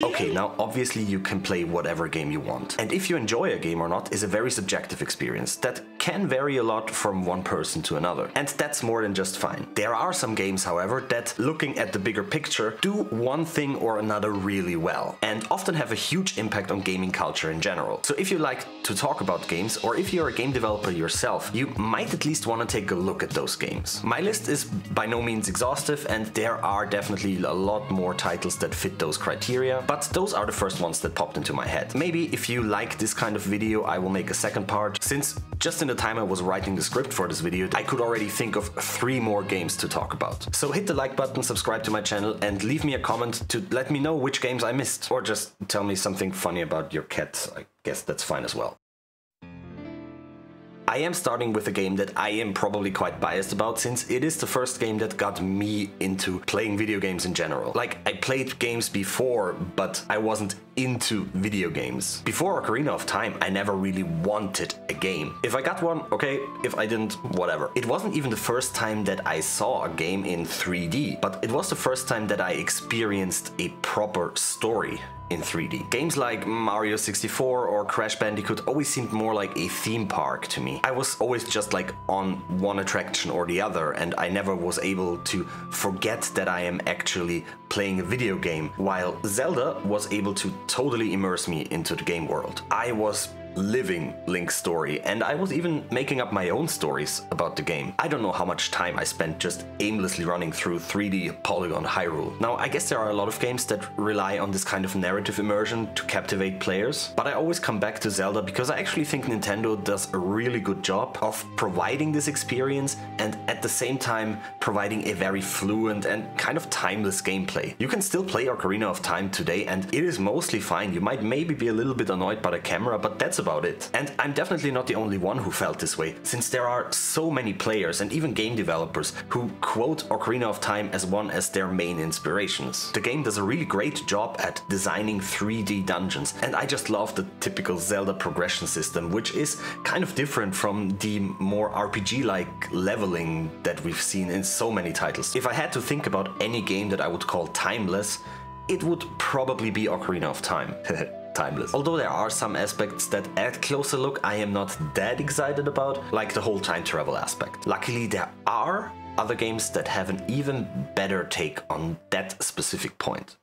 Okay, now obviously you can play whatever game you want. And if you enjoy a game or not is a very subjective experience that can vary a lot from one person to another. And that's more than just fine. There are some games, however, that looking at the bigger picture do one thing or another really well and often have a huge impact on gaming culture in general. So if you like to talk about games or if you're a game developer yourself, you might at least want to take a look at those games. My list is by no means exhaustive and there are definitely a lot more titles that fit those criteria, but those are the first ones that popped into my head. Maybe if you like this kind of video, I will make a second part, since just in the time I was writing the script for this video, I could already think of three more games to talk about. So hit the like button, subscribe to my channel, and leave me a comment to let me know which games I missed, or just tell me something funny about your cat, I guess that's fine as well. I am starting with a game that I am probably quite biased about since it is the first game that got me into playing video games in general. Like, I played games before, but I wasn't into video games. Before Ocarina of Time, I never really wanted a game. If I got one, okay, if I didn't, whatever. It wasn't even the first time that I saw a game in 3D, but it was the first time that I experienced a proper story in 3D. Games like Mario 64 or Crash Bandicoot always seemed more like a theme park to me. I was always just like on one attraction or the other and I never was able to forget that I am actually playing a video game, while Zelda was able to totally immerse me into the game world. I was living Link's story, and I was even making up my own stories about the game. I don't know how much time I spent just aimlessly running through 3D polygon Hyrule. Now, I guess there are a lot of games that rely on this kind of narrative immersion to captivate players, but I always come back to Zelda because I actually think Nintendo does a really good job of providing this experience and at the same time providing a very fluent and kind of timeless gameplay. You can still play Ocarina of Time today and it is mostly fine. You might maybe be a little bit annoyed by the camera, but that's about it. And I'm definitely not the only one who felt this way, since there are so many players and even game developers who quote Ocarina of Time as one as their main inspirations. The game does a really great job at designing 3D dungeons, and I just love the typical Zelda progression system, which is kind of different from the more RPG-like leveling that we've seen in so many titles. If I had to think about any game that I would call timeless, it would probably be Ocarina of Time. timeless. Although there are some aspects that at closer look I am not that excited about, like the whole time travel aspect. Luckily there are other games that have an even better take on that specific point.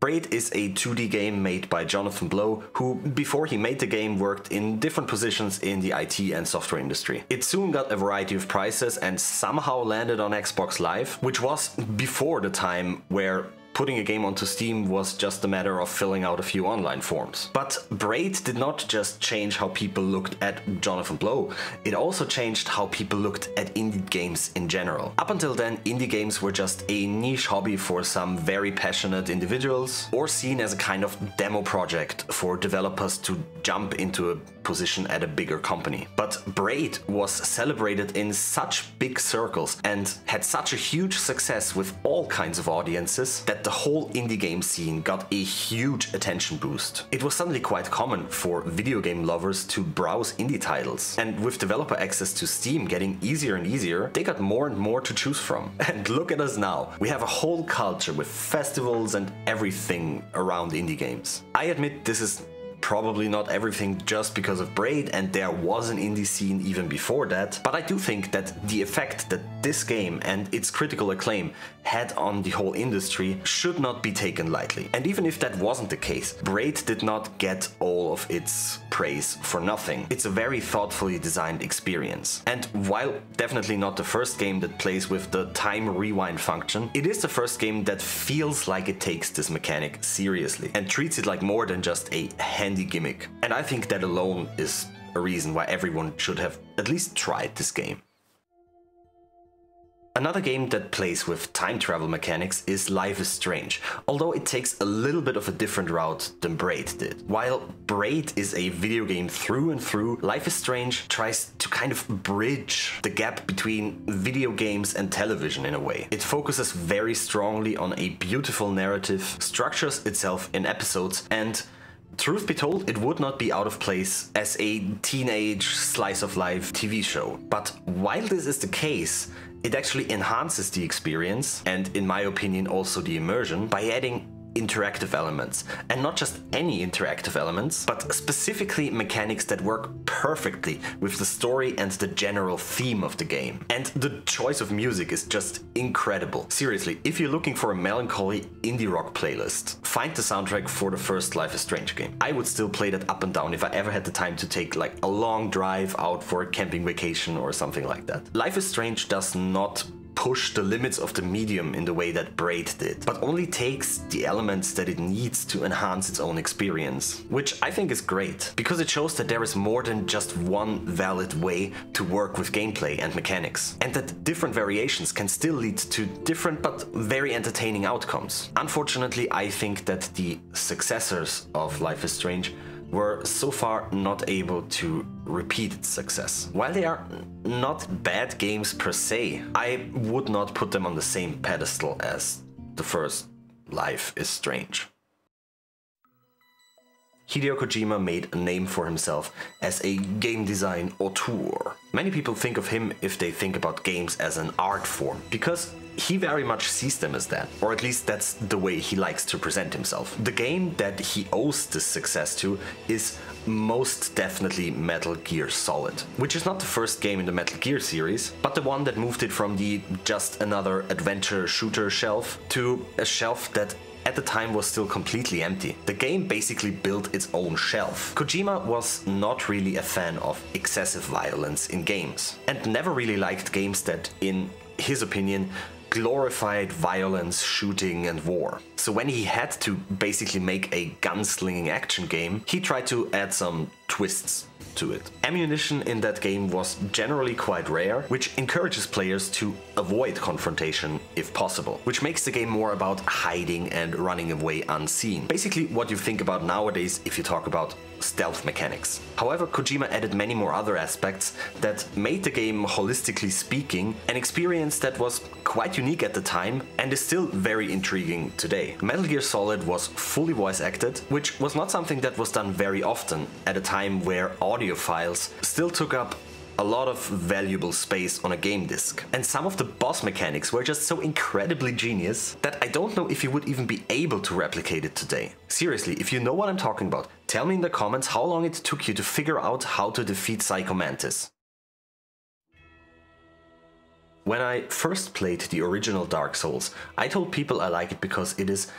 Braid is a 2D game made by Jonathan Blow, who before he made the game worked in different positions in the IT and software industry. It soon got a variety of prizes and somehow landed on Xbox Live, which was before the time where putting a game onto Steam was just a matter of filling out a few online forms. But Braid did not just change how people looked at Jonathan Blow, it also changed how people looked at indie games in general. Up until then, indie games were just a niche hobby for some very passionate individuals, or seen as a kind of demo project for developers to jump into a position at a bigger company. But Braid was celebrated in such big circles and had such a huge success with all kinds of audiences that the whole indie game scene got a huge attention boost. It was suddenly quite common for video game lovers to browse indie titles, and with developer access to Steam getting easier and easier, they got more and more to choose from. And look at us now, we have a whole culture with festivals and everything around indie games. I admit this is probably not everything just because of Braid and there was an indie scene even before that, but I do think that the effect that this game and its critical acclaim had on the whole industry should not be taken lightly. And even if that wasn't the case, Braid did not get all of its praise for nothing. It's a very thoughtfully designed experience. And while definitely not the first game that plays with the time rewind function, it is the first game that feels like it takes this mechanic seriously and treats it like more than just a handy gimmick. And I think that alone is a reason why everyone should have at least tried this game. Another game that plays with time travel mechanics is Life is Strange, although it takes a little bit of a different route than Braid did. While Braid is a video game through and through, Life is Strange tries to kind of bridge the gap between video games and television in a way. It focuses very strongly on a beautiful narrative, structures itself in episodes, and Truth be told, it would not be out of place as a teenage slice of life TV show. But while this is the case, it actually enhances the experience and, in my opinion, also the immersion by adding interactive elements. And not just any interactive elements, but specifically mechanics that work perfectly with the story and the general theme of the game. And the choice of music is just incredible. Seriously, if you're looking for a melancholy indie rock playlist, find the soundtrack for the first Life is Strange game. I would still play that up and down if I ever had the time to take like a long drive out for a camping vacation or something like that. Life is Strange does not push the limits of the medium in the way that Braid did, but only takes the elements that it needs to enhance its own experience. Which I think is great, because it shows that there is more than just one valid way to work with gameplay and mechanics, and that different variations can still lead to different but very entertaining outcomes. Unfortunately, I think that the successors of Life is Strange were so far not able to repeat its success. While they are not bad games per se, I would not put them on the same pedestal as the first Life is Strange. Hideo Kojima made a name for himself as a game design auteur. Many people think of him if they think about games as an art form, because he very much sees them as that, or at least that's the way he likes to present himself. The game that he owes this success to is most definitely Metal Gear Solid, which is not the first game in the Metal Gear series, but the one that moved it from the just another adventure shooter shelf to a shelf that at the time was still completely empty. The game basically built its own shelf. Kojima was not really a fan of excessive violence in games and never really liked games that, in his opinion, glorified violence, shooting and war. So when he had to basically make a gunslinging action game, he tried to add some twists to it. Ammunition in that game was generally quite rare, which encourages players to avoid confrontation if possible, which makes the game more about hiding and running away unseen. Basically what you think about nowadays if you talk about stealth mechanics. However, Kojima added many more other aspects that made the game, holistically speaking, an experience that was quite unique at the time and is still very intriguing today. Metal Gear Solid was fully voice acted, which was not something that was done very often at a time where audio files still took up a lot of valuable space on a game disc. And some of the boss mechanics were just so incredibly genius that I don't know if you would even be able to replicate it today. Seriously, if you know what I'm talking about, tell me in the comments how long it took you to figure out how to defeat Psycho Mantis. When I first played the original Dark Souls, I told people I like it because it is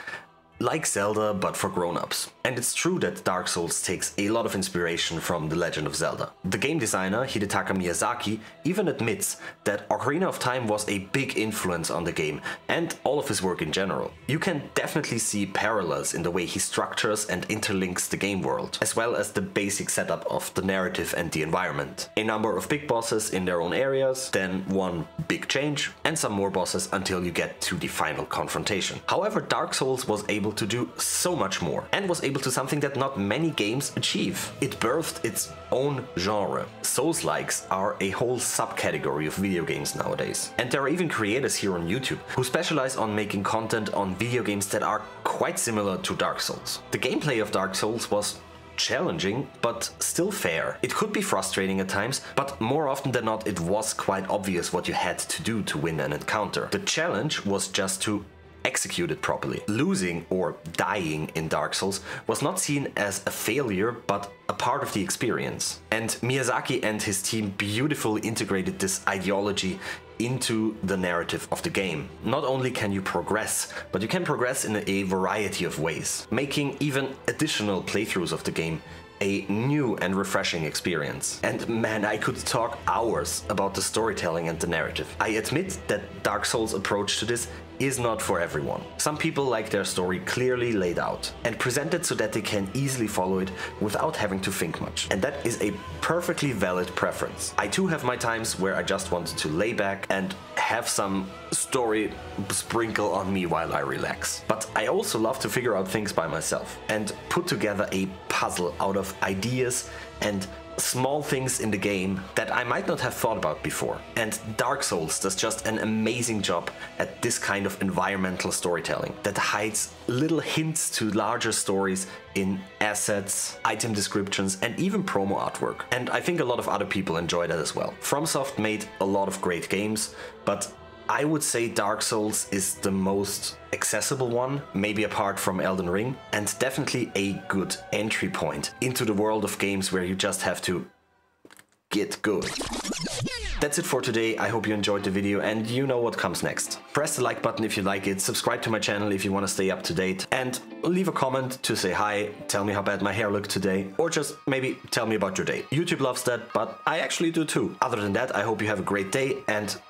like Zelda but for grown-ups. And it's true that Dark Souls takes a lot of inspiration from The Legend of Zelda. The game designer Hidetaka Miyazaki even admits that Ocarina of Time was a big influence on the game and all of his work in general. You can definitely see parallels in the way he structures and interlinks the game world, as well as the basic setup of the narrative and the environment. A number of big bosses in their own areas, then one big change, and some more bosses until you get to the final confrontation. However, Dark Souls was able able to do so much more and was able to something that not many games achieve. It birthed its own genre. Souls-likes are a whole subcategory of video games nowadays. And there are even creators here on YouTube who specialize on making content on video games that are quite similar to Dark Souls. The gameplay of Dark Souls was challenging, but still fair. It could be frustrating at times, but more often than not it was quite obvious what you had to do to win an encounter. The challenge was just to executed properly. Losing or dying in Dark Souls was not seen as a failure but a part of the experience. And Miyazaki and his team beautifully integrated this ideology into the narrative of the game. Not only can you progress, but you can progress in a variety of ways, making even additional playthroughs of the game a new and refreshing experience. And man, I could talk hours about the storytelling and the narrative. I admit that Dark Souls' approach to this is not for everyone. Some people like their story clearly laid out and presented so that they can easily follow it without having to think much. And that is a perfectly valid preference. I too have my times where I just want to lay back and have some story sprinkle on me while I relax. But I also love to figure out things by myself and put together a puzzle out of ideas and small things in the game that I might not have thought about before. And Dark Souls does just an amazing job at this kind of environmental storytelling that hides little hints to larger stories in assets, item descriptions, and even promo artwork. And I think a lot of other people enjoy that as well. FromSoft made a lot of great games, but I would say Dark Souls is the most accessible one, maybe apart from Elden Ring, and definitely a good entry point into the world of games where you just have to get good. That's it for today, I hope you enjoyed the video and you know what comes next. Press the like button if you like it, subscribe to my channel if you want to stay up to date, and leave a comment to say hi, tell me how bad my hair looked today, or just maybe tell me about your day. YouTube loves that, but I actually do too. Other than that, I hope you have a great day and